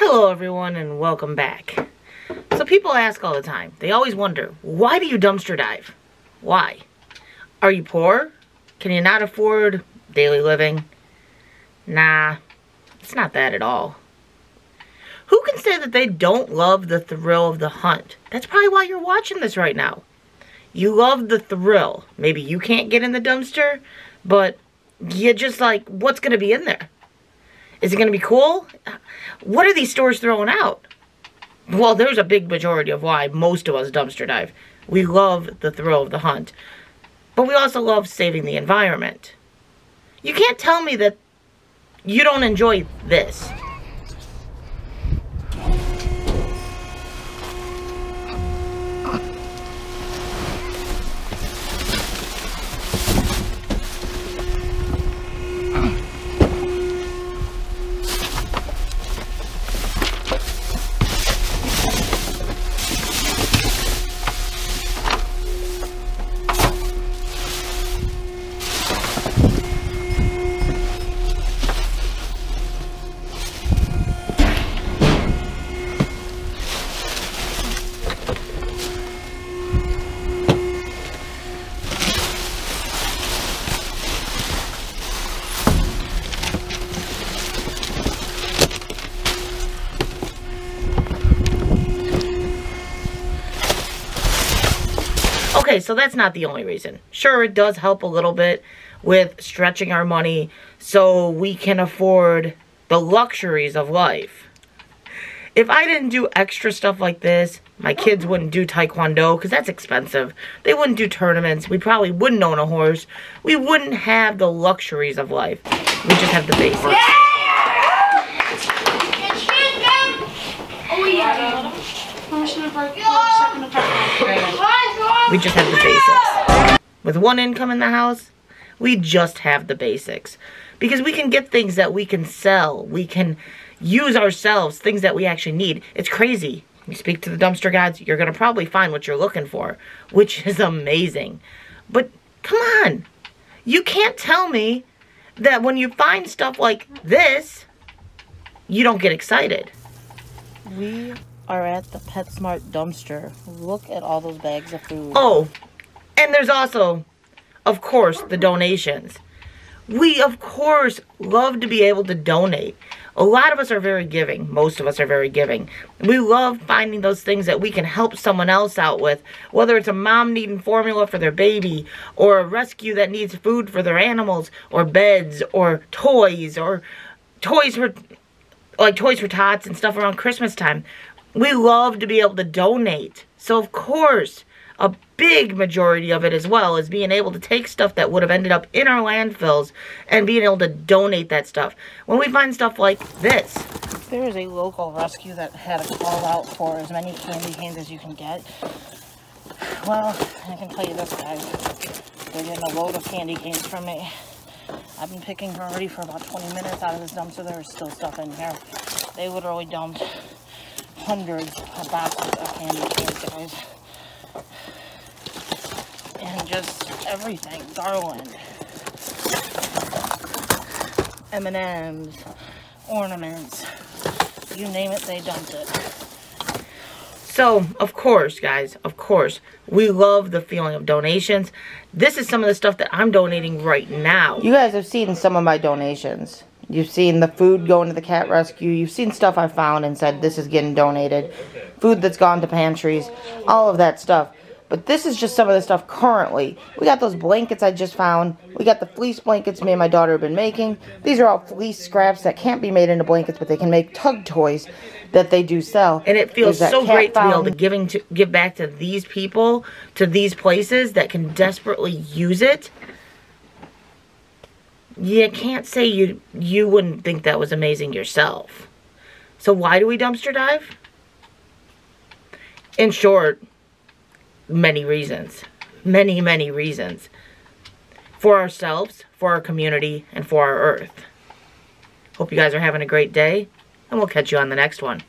Hello everyone and welcome back. So people ask all the time, they always wonder, why do you dumpster dive? Why? Are you poor? Can you not afford daily living? Nah, it's not that at all. Who can say that they don't love the thrill of the hunt? That's probably why you're watching this right now. You love the thrill. Maybe you can't get in the dumpster, but you're just like, what's going to be in there? Is it going to be cool? What are these stores throwing out? Well, there's a big majority of why most of us dumpster dive. We love the thrill of the hunt. But we also love saving the environment. You can't tell me that you don't enjoy this. Okay, so that's not the only reason. Sure, it does help a little bit with stretching our money so we can afford the luxuries of life. If I didn't do extra stuff like this, my kids wouldn't do taekwondo because that's expensive. They wouldn't do tournaments. We probably wouldn't own a horse. We wouldn't have the luxuries of life. We just have the basics. Oh yeah. We just have the basics. With one income in the house, we just have the basics. Because we can get things that we can sell. We can use ourselves, things that we actually need. It's crazy. You speak to the dumpster guys, you're going to probably find what you're looking for, which is amazing. But come on. You can't tell me that when you find stuff like this, you don't get excited. We are at the PetSmart dumpster. Look at all those bags of food. Oh, and there's also, of course, the donations. We, of course, love to be able to donate. A lot of us are very giving. Most of us are very giving. We love finding those things that we can help someone else out with. Whether it's a mom needing formula for their baby, or a rescue that needs food for their animals, or beds, or toys, or toys for, like toys for tots and stuff around Christmas time we love to be able to donate. So, of course, a big majority of it as well is being able to take stuff that would have ended up in our landfills and being able to donate that stuff. When we find stuff like this. There is a local rescue that had a call out for as many candy canes as you can get. Well, I can tell you this, guys. They're getting a load of candy canes from me. I've been picking already for about 20 minutes out of this dumpster. There's still stuff in here. They literally dumped hundreds of boxes of candy canes, guys. And just everything. Garland. M&M's. Ornaments. You name it, they dumped it. So, of course, guys, of course, we love the feeling of donations. This is some of the stuff that I'm donating right now. You guys have seen some of my donations. You've seen the food going to the cat rescue. You've seen stuff I found and said this is getting donated. Food that's gone to pantries. All of that stuff. But this is just some of the stuff currently. We got those blankets I just found. We got the fleece blankets me and my daughter have been making. These are all fleece scraps that can't be made into blankets, but they can make tug toys that they do sell. And it feels so great to be able to giving to give back to these people, to these places that can desperately use it you can't say you you wouldn't think that was amazing yourself. So why do we dumpster dive? In short, many reasons. Many, many reasons. For ourselves, for our community, and for our earth. Hope you guys are having a great day, and we'll catch you on the next one.